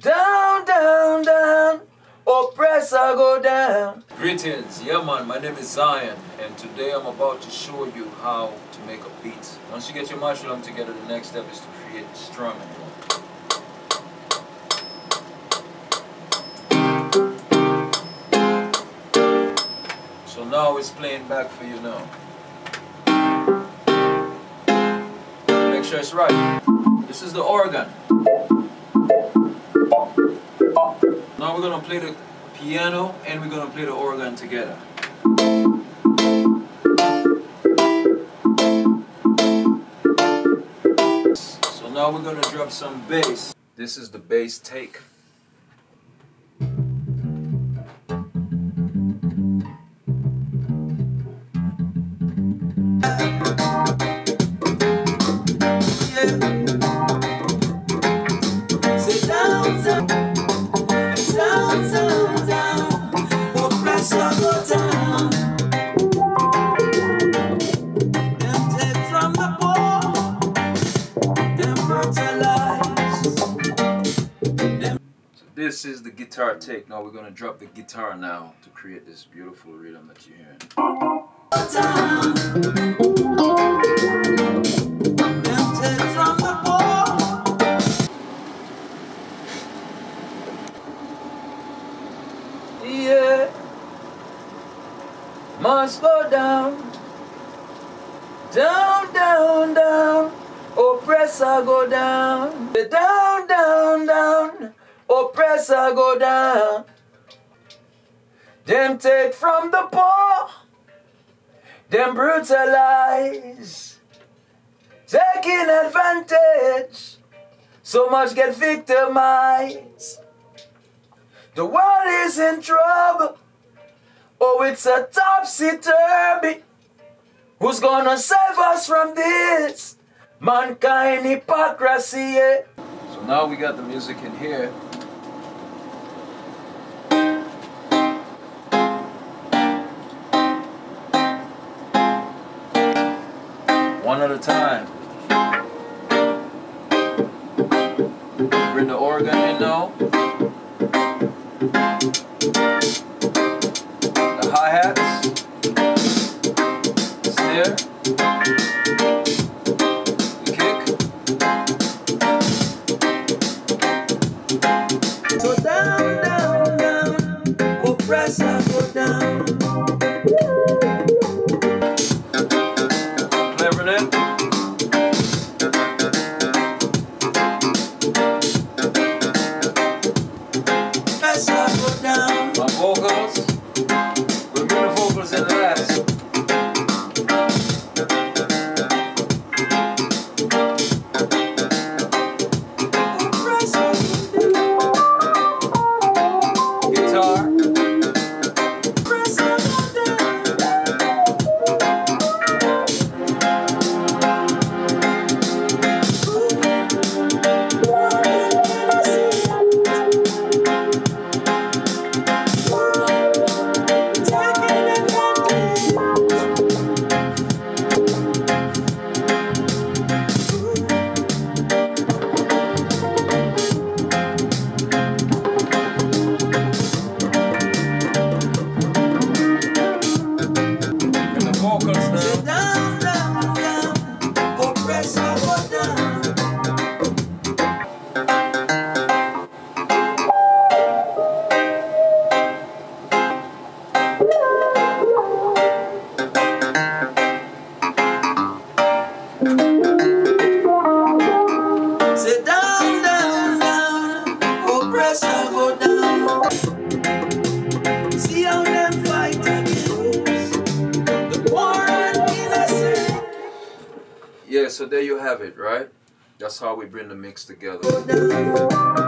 Down, down, down. Oppressor go down. Greetings, yeah man, my name is Zion and today I'm about to show you how to make a beat. Once you get your marshmallow together, the next step is to create strumming. So now it's playing back for you now. Make sure it's right. This is the organ. Now we're gonna play the piano and we're gonna play the organ together. So now we're gonna drop some bass. This is the bass take. This is the guitar take. Now we're gonna drop the guitar now to create this beautiful rhythm that you're hearing. Yeah. Must go down. Down, down, down. Oppressor go down, down. Oppressor go down. Them take from the poor. Them brutalize. Taking advantage. So much get victimized. The world is in trouble. Oh, it's a topsy turvy. Who's gonna save us from this? Mankind hypocrisy. Yeah. So now we got the music in here. One at a time. Bring the organ in now. The hi-hats. Go down. See how them fight against the poor and innocent. Yeah, so there you have it, right? That's how we bring the mix together.